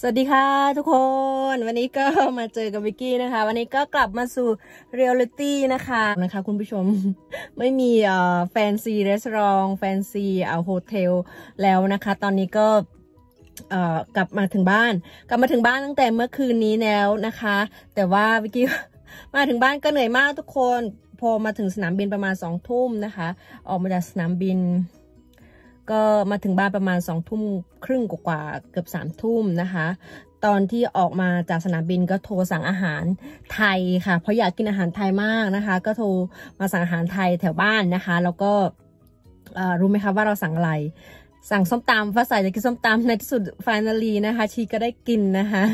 สวัสดีค่ะทุกคน วันนี้ก็มาเจอกับวิกกี้นะคะ วันนี้ก็กลับมาสู่เรียลลิตี้นะคะนะคะคุณผู้ชมไม่มีแฟนซีรีสอร์ทแฟนซีเอ่อ hotel แล้วนะคะ ตอนนี้ก็กลับมาถึงบ้าน กลับมาถึงบ้านตั้งแต่เมื่อคืนนี้แล้วนะคะ แต่ว่าวิกกี้มาถึงบ้านก็เหนื่อยมากทุกคน พอมาถึงสนามบินประมาณสองทุ่มนะคะ ออกมาจากสนามบิน ก็มาถึงบ้านประมาณสองทุ่มครึ่งกว่าเกือบสามทุ่มนะคะ ตอนที่ออกมาจากสนามบินก็โทรสั่งอาหารไทยค่ะ เพราะอยากกินอาหารไทยมากนะคะ ก็โทรมาสั่งอาหารไทยแถวบ้านนะคะ แล้วก็รู้ไหมคะว่าเราสั่งอะไร สั่งส้มตำฟ้าใสจะกินส้มตำในที่สุดฟานาลีนะคะ ชีก็ได้กินนะคะ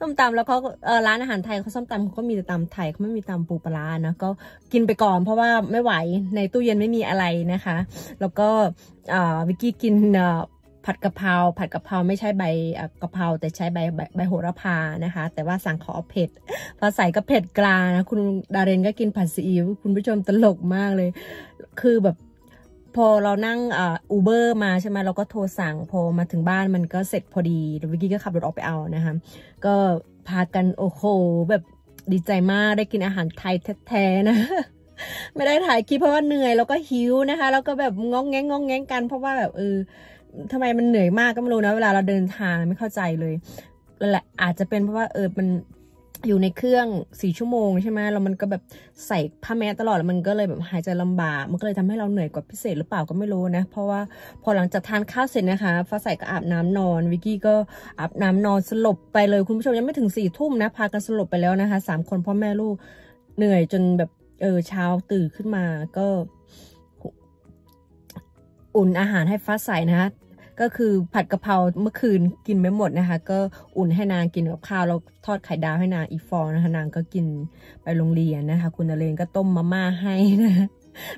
ส้มตำแล้วเขาเออร้านอาหารไทยเขาส้มตำเขาก็มีแต่ตำไทยเขาไม่มีตำปูปลานะก็กินไปก่อนเพราะว่าไม่ไหวในตู้เย็นไม่มีอะไรนะคะ แล้วก็วิกกี้กินผัดกะเพราผัดกะเพราไม่ใช่ใบกะเพราแต่ใช้ใบใบโหระพานะคะ แต่ว่าสั่งขอเผ็ดพอใส่ก็เผ็ดกลางนะคุณดาเรนก็กินผัดซีอิ๊วคุณผู้ชมตลกมากเลย คือแบบ พอเรานั่งอูเบอร์มาใช่ไหมเราก็โทรสั่งพอมาถึงบ้านมันก็เสร็จพอดีวิกกี้ก็ขับรถออกไปเอานะคะก็พากันโอ้โหแบบดีใจมากได้กินอาหารไทยแท้ๆนะไม่ได้ถ่ายคลิปเพราะว่าเหนื่อยแล้วก็หิวนะคะ แล้วก็แบบงองแงงงองแงงกัน เพราะว่าแบบเออทำไมมันเหนื่อยมากก็ไม่รู้นะเวลาเราเดินทางไม่เข้าใจเลยแหละอาจจะเป็นเพราะว่าเออมัน อยู่ในเครื่องสี่ชั่วโมงใช่ไหมแล้วมันก็แบบใส่ผ้าแมสตลอดแล้วมันก็เลยแบบหายใจลำบาก มันก็เลยทำให้เราเหนื่อยกว่าพิเศษหรือเปล่าก็ไม่รู้นะ เพราะว่าพอหลังจากทานข้าวเสร็จนะคะฟ้าใสก็อาบน้ำนอน วิกกี้ก็อาบน้ำนอนสลบไปเลยคุณผู้ชมยังไม่ถึงสี่ทุ่มนะ พากันสลบไปแล้วนะคะสามคนพ่อแม่ลูกเหนื่อยจนแบบเออเช้าตื่นขึ้นมาก็ อุ่นอาหารให้ฟ้าใสนะคะ ก็คือผัดกะเพราเมื่อคืนกินไม่หมดนะคะ ก็อุ่นให้นางกินกับข้าวแล้วทอดไข่ดาวให้นางอีฟองนะคะนางก็กินไปโรงเรียนนะคะ คุณนเรนก็ต้มมาม่าให้นะ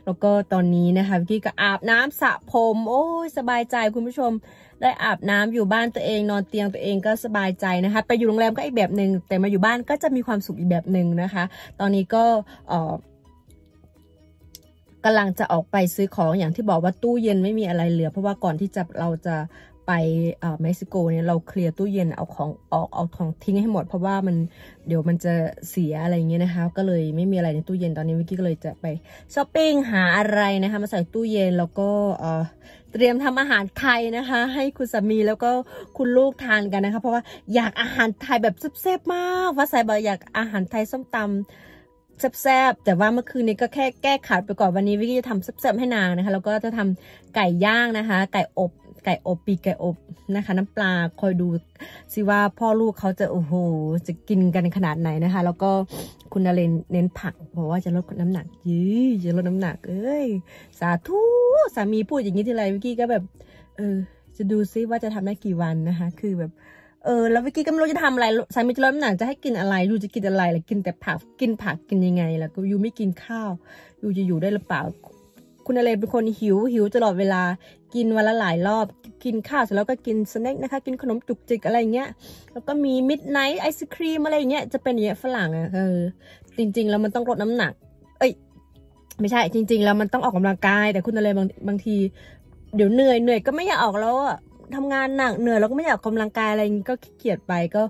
แล้วก็ตอนนี้นะคะพี่กี้ก็อาบน้ำสระผม โอ้ยสบายใจคุณผู้ชม ได้อาบน้ำอยู่บ้านตัวเองนอนเตียงตัวเองก็สบายใจนะคะไปอยู่โรงแรมก็อีกแบบหนึ่งแต่มาอยู่บ้านก็จะมีความสุขอีกแบบหนึ่งนะคะ ตอนนี้ก็เออ กำลังจะออกไปซื้อของอย่างที่บอกว่าตู้เย็นไม่มีอะไรเหลือ เพราะว่าก่อนที่จะเราจะไปเม็กซิโกเนี่ยเราเคลียร์ตู้เย็นเอาของออกเอาของทิ้งให้หมด เพราะว่ามันเดี๋ยวมันจะเสียอะไรเงี้ยนะคะก็เลยไม่มีอะไรในตู้เย็นตอนนี้วิกกี้ก็เลยจะไปช้อปปิ้งหาอะไรนะคะมาใส่ตู้เย็นแล้วก็เตรียมทำอาหารไทยนะคะ ให้คุณสามีแล้วก็คุณลูกทานกันนะคะ เพราะว่าอยากอาหารไทยแบบแซ่บๆมากว่าใส่บอกอยากอาหารไทยส้มตำ แซ่บๆแต่ว่าเมื่อคืนนี้ก็แค่แก้ขัดไปก่อนวันนี้วิกกี้จะทำแซ่บๆให้นางนะคะแล้วก็จะทำไก่ย่างนะคะ ไก่อบไก่อบปีกไก่อบนะคะ น้ำปลาคอยดูสิว่าพ่อลูกเขาจะโอ้โหจะกินกันขนาดไหนนะคะ แล้วก็คุณนาเรนเน้นผักบอกว่าจะลดน้ำหนักยื้อจะลดน้ำหนัก เอ้ย สาธุสามีพูดอย่างนี้ทีไรวิกกี้ก็แบบ เออ จะดูซิว่าจะทำได้กี่วันนะคะ คือแบบ เออแล้ววิกกี้ก็ไม่รู้จะทำอะไรสามีจะเริ่มยังจะให้กินอะไร you จะกินอะไรล่ะกินแต่ผักกินผักกินยังไงล่ะก็ you ไม่กินข้าว you จะอยู่ได้หรือเปล่า คุณอะไรเป็นคนหิวหิวตลอดเวลา กินวันละหลายรอบ กินข้าวเสร็จแล้วก็กิน snack นะคะ กินขนมจุกจิกอะไรเงี้ยแล้วก็มี midnight ไอศครีมอะไรเงี้ยจะเป็นอย่างเงี้ยฝรั่งอะเออจริง ๆ แล้วมันต้องลดน้ำหนัก เอ้ย ไม่ใช่จริง ๆ แล้วมันต้องออกกำลังกาย แต่คุณอะไรบางบางทีเดี๋ยวเหนื่อยเหนื่อยก็ไม่อยากออกแล้วอะ ทำงานหนักเหนื่อยแล้วก็ไม่อยากกำลังกายอะไรก็ขี้เกียจไปก็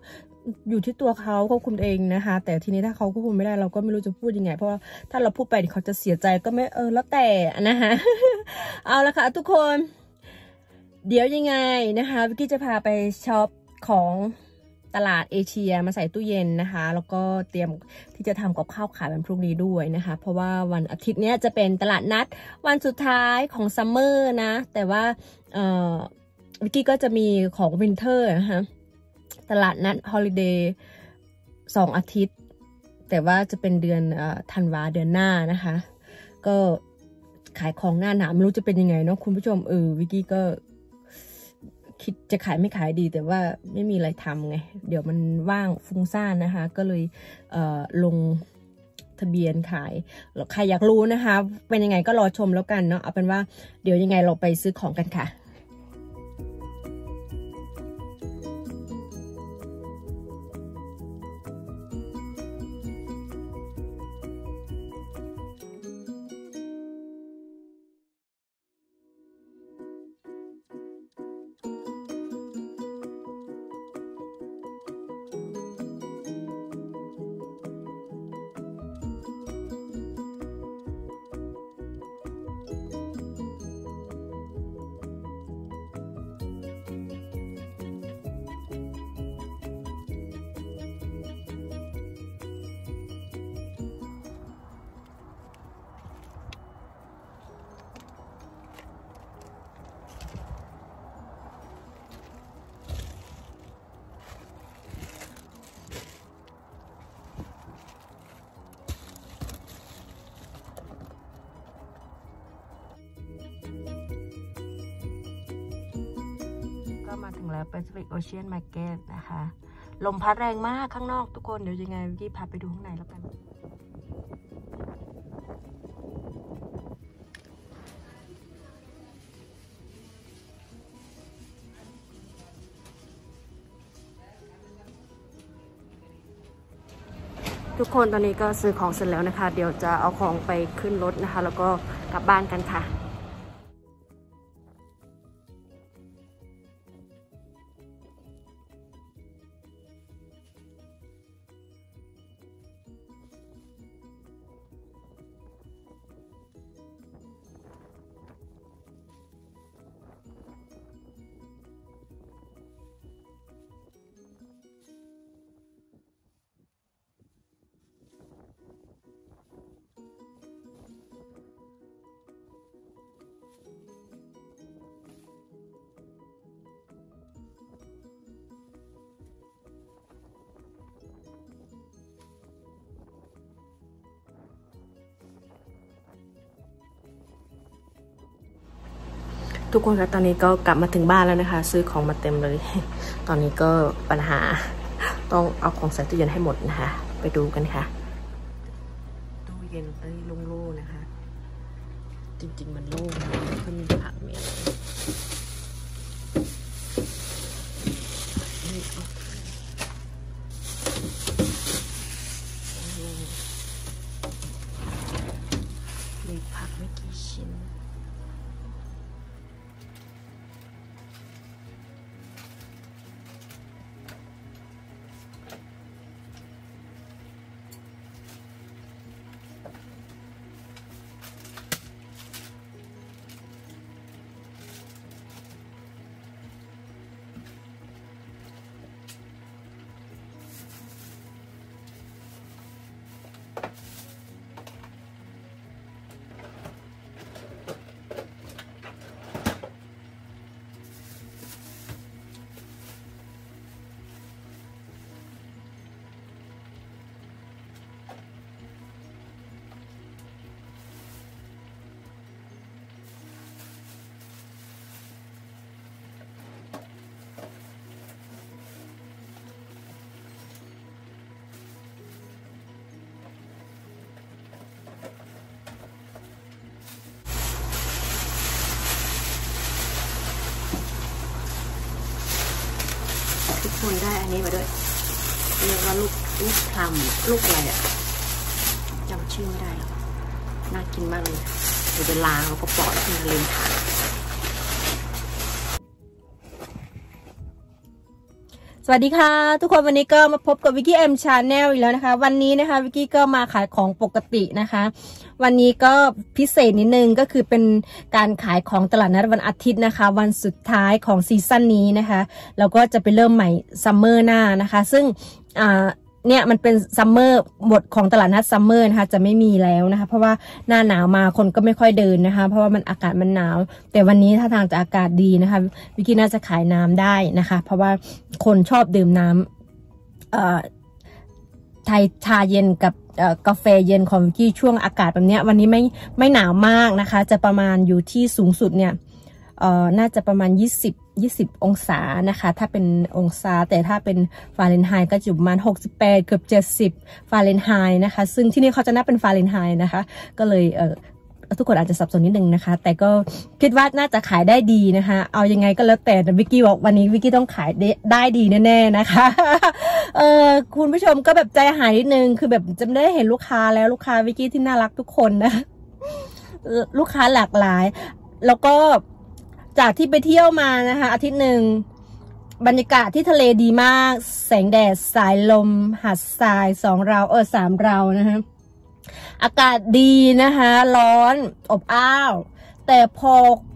อยู่ที่ตัวเขาควบคุมเองนะคะ แต่ทีนี้ถ้าเขาควบคุมไม่ได้เราก็ไม่รู้จะพูดยังไง เพราะว่าถ้าเราพูดไปเขาจะเสียใจก็ไม่เออแล้วแต่นะคะเอาละค่ะทุกคน เดี๋ยวยังไงนะคะวิกกี้จะพาไปช็อปของตลาดเอเชียมาใส่ตู้เย็นนะคะ แล้วก็เตรียมที่จะทำกับข้าวขายวันพรุ่งนี้ด้วยนะคะ เพราะว่าวันอาทิตย์นี้จะเป็นตลาดนัดวันสุดท้ายของ summer นะ แต่ว่าเอ่อ วิกกี้ก็จะมีของ winter นะคะตลาดนัด holiday สองอาทิตย์ แต่ว่าจะเป็นเดือนธันวาเดือนหน้านะคะ ก็ขายของหน้าหนาวไม่รู้จะเป็นยังไงเนาะคุณผู้ชมเออวิกกี้ก็คิดจะขายไม่ขายดี แต่ว่าไม่มีอะไรทำไง เดี๋ยวมันว่างฟุ้งซ่านนะคะ ก็เลยเลงทะเบียนขายใครอยากรู้นะคะ เป็นยังไงก็รอชมแล้วกันเนาะเอาเป็นว่าเดี๋ยวยังไงเราไปซื้อของกันค่ะ แล้ว Pacific Ocean Market นะคะ ลมพัดแรงมากข้างนอกทุกคน เดี๋ยวยังไงวิกกี้พาไปดูข้างในแล้วกันทุกคนตอนนี้ก็ซื้อของเสร็จแล้วนะคะ เดี๋ยวจะเอาของไปขึ้นรถนะคะ แล้วก็กลับบ้านกันค่ะ ทุกคนคะตอนนี้ก็กลับมาถึงบ้านแล้วนะคะ ซื้อของมาเต็มเลย ตอนนี้ก็ปัญหาต้องเอาของใส่ตู้เย็นให้หมดนะคะ ไปดูกันค่ะตู้เย็นตอนนี้โล่งๆนะคะ จริง ๆ มันโล่งเพิ่มีผักมีอะวันนี้มาด้วยเรียกว่าลูกลูกพลัมลูกอะไรอะจำชื่อไม่ได้หรอกน่ากินมากเลยเดี๋ยวไปล้างแล้วก็ปอกแล้วก็มาลืมทานสวัสดีค่ะ ทุกคนวันนี้ก็มาพบกับวิกกี้เอ็ม channel อีกแล้วนะคะ วันนี้นะคะวิกกี้ก็มาขายของปกตินะคะ วันนี้ก็พิเศษนิดนึงก็คือเป็นการขายของตลาดนัดวันอาทิตย์นะคะ วันสุดท้ายของ season นี้นะคะแล้วก็จะไปเริ่มใหม่ summer หน้านะคะ ซึ่งเนี่ยมันเป็น summer หมดของตลาดนัด summer นะคะจะไม่มีแล้วนะคะ เพราะว่าหน้าหนาวมาคนก็ไม่ค่อยเดินนะคะ เพราะว่ามันอากาศมันหนาว แต่วันนี้ท่าทางจะอากาศดีนะคะ วิกกี้น่าจะขายน้ำได้นะคะ เพราะว่าคนชอบดื่มน้ำเอ่อ ไทยชาเย็นกับกาแฟเย็นของวิกกี้ช่วงอากาศแบบนี้วันนี้ไม่ไม่หนาวมากนะคะ จะประมาณอยู่ที่สูงสุดเนี่ยน่าจะประมาณ 20 20 องศานะคะ ถ้าเป็นองศาแต่ถ้าเป็นฟาเรนไฮต์ก็อยู่ประมาณ 68 เกือบ 70 ฟาเรนไฮต์นะคะ ซึ่งที่นี่เขาจะนับเป็นฟาเรนไฮต์นะคะ ก็เลยทุกคนอาจจะสับสนนิดนึงนะคะ แต่ก็คิดว่าน่าจะขายได้ดีนะคะ เอายังไงก็แล้วแต่แต่วิกกี้บอกวันนี้วิกกี้ต้องขายได้ได้ดีแน่ๆนะคะเออคุณผู้ชมก็แบบใจหายนิดนึงคือแบบจะได้เห็นลูกค้าแล้วลูกค้าวิกกี้ที่น่ารักทุกคนนะลูกค้าหลากหลาย แล้วก็จากที่ไปเที่ยวมานะคะ อาทิตย์หนึ่งบรรยากาศที่ทะเลดีมาก แสงแดดสายลมหาดทรายสองเราเออสามเรานะคะ อากาศดีนะคะ ร้อนอบอ้าว แต่พอ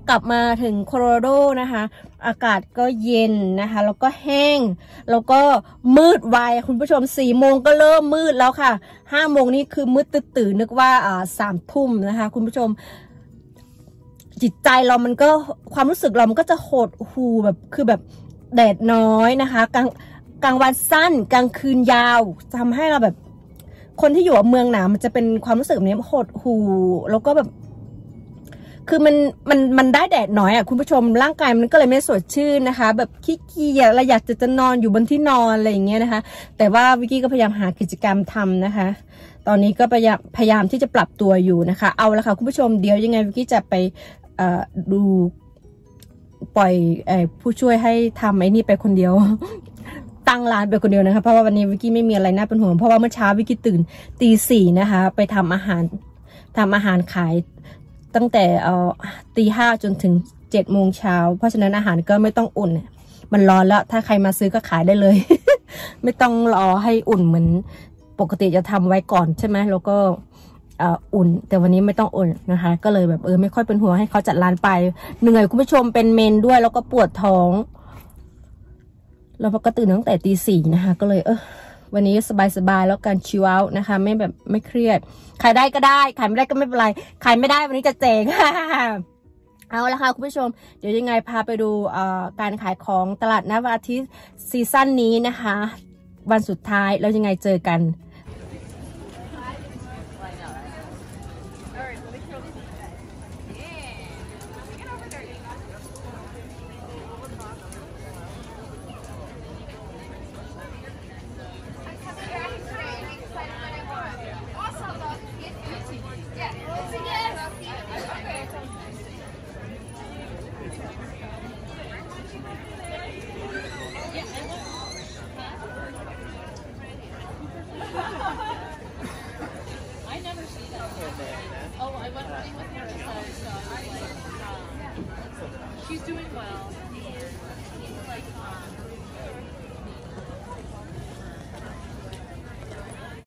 กลับมาถึงโคโลราโดนะคะ อากาศก็เย็นนะคะ แล้วก็แห้ง แล้วก็มืดไวคุณผู้ชมสี่โมงก็เริ่มมืดแล้วค่ะห้าโมงนี่คือมืดตื่นนึกว่าอ่าสามทุ่มนะคะ คุณผู้ชมจิตใจเรามันก็ความรู้สึกเรามันก็จะโหดหูแบบคือแบบแดดน้อยนะคะ กลางกลางวันสั้นกลางคืนยาวทำให้เราแบบ คนที่อยู่เมืองหนาวมันจะเป็นความรู้สึกแบบนี้โหดหูแล้วก็แบบ คือมันมันมันได้แดดน้อยอะคุณผู้ชมร่างกายมันก็เลยไม่สดชื่นนะคะ แบบขี้เกียจเราอยากจะจะนอนอยู่บนที่นอนอะไรอย่างเงี้ยนะคะ แต่ว่าวิกกี้ก็พยายามหากิจกรรมทำนะคะ ตอนนี้ก็พยายามพยายามที่จะปรับตัวอยู่นะคะ เอาละค่ะคุณผู้ชมเดี๋ยวยังไงวิกกี้จะไปดูปล่อยอผู้ช่วยให้ทำไอ้นี่ไปคนเดียว ตั้งร้านไปคนเดียวนะคะเพราะว่าวันนี้วิกกี้ไม่มีอะไรน่าเป็นห่วงเพราะว่าเมื่อเช้าวิกกี้ตื่นตีสี่นะคะ ไปทำอาหารทำอาหารขายตั้งแต่เอ่อตีห้าจนถึงเจ็ดโมงเช้าเพราะฉะนั้นอาหารก็ไม่ต้องอุ่น มันร้อนแล้วถ้าใครมาซื้อก็ขายได้เลย ไม่ต้องรอให้อุ่นเหมือนปกติจะทำไว้ก่อนใช่ไหมแล้วก็อุ่น แต่วันนี้ไม่ต้องอุ่นนะคะ ก็เลยแบบเออไม่ค่อยเป็นห่วงให้เขาจัดร้านไปเหนื่อยคุณผู้ชมเป็นเมนด้วยแล้วก็ปวดท้อง แล้วก็ตื่นตั้งแต่ตีสี่นะคะ ก็เลยเออวันนี้สบายๆแล้วการชิวเอานะคะ ไม่แบบไม่เครียดขายได้ก็ได้ขายไม่ได้ก็ไม่เป็นไรขายไม่ได้วันนี้จะเจ๊งเอาละค่ะคุณผู้ชม เดี๋ยวยังไงพาไปดูอ่อการขายของตลาดนัดวันอาทิตย์ซีซั่นนี้นะคะ วันสุดท้ายแล้วยังไงเจอกัน